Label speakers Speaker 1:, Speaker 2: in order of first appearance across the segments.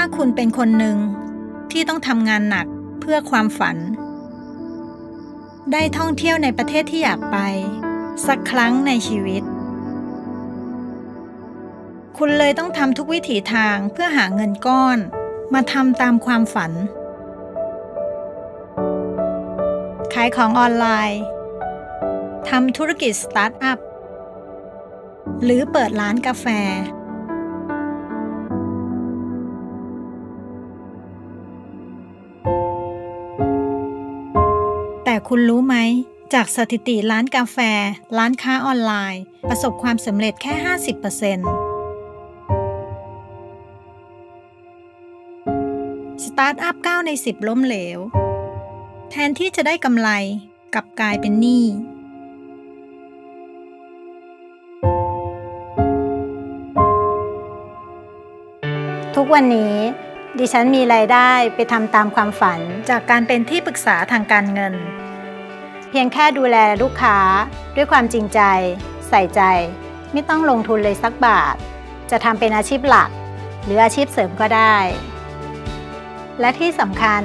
Speaker 1: าคุณเป็นคนหนึ่งที่ต้องทำงานหนักเพื่อความฝัน ได้ท่องเที่ยวในประเทศที่อยากไป สักครั้งในชีวิต คุณเลยต้องทำทุกวิถีทางเพื่อหาเงินก้อน มาทำตามความฝัน ขายของออนไลน์ทำธุรกิจสตาร์ทอัพ หรือเปิดร้านกาแฟ คุณรู้ไหม จากสถิติร้านกาแฟ ร้านค้าออนไลน์ ประสบความสำเร็จแค่ 50%สตาร์ทอัพ 9 ใน 10 ล้มเหลว แทนที่จะได้กำไรกลับกลายเป็นหนี้ทุกวันนี้ดิฉันมีรายได้ไปทำตามความฝันจากการเป็นที่ปรึกษาทางการเงิน เพียงแค่ดูแลลูกค้า ด้วยความจริงใจ ใส่ใจ ไม่ต้องลงทุนเลยสักบาท จะทำเป็นอาชีพหลัก หรืออาชีพเสริมก็ได้ และที่สำคัญ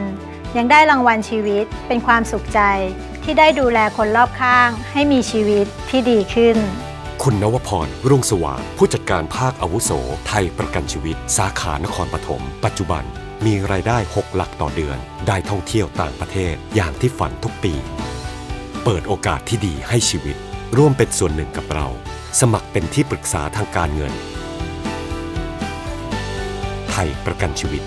Speaker 1: ยังได้รางวัลชีวิตเป็นความสุขใจที่ได้ดูแลคนรอบข้าง ให้มีชีวิตที่ดีขึ้น
Speaker 2: คุณนวพร รุ่งสว่าง ผู้จัดการภาคอาวุโส ไทยประกันชีวิต สาขานครปฐม ปัจจุบันมีรายได้ 6 หลักต่อเดือน ได้ท่องเที่ยวต่างประเทศอย่างที่ฝันทุกปี เปิดโอกาสที่ดีให้ชีวิต ร่วมเป็นส่วนหนึ่งกับเรา สมัครเป็นที่ปรึกษาทางการเงิน ไทยประกันชีวิต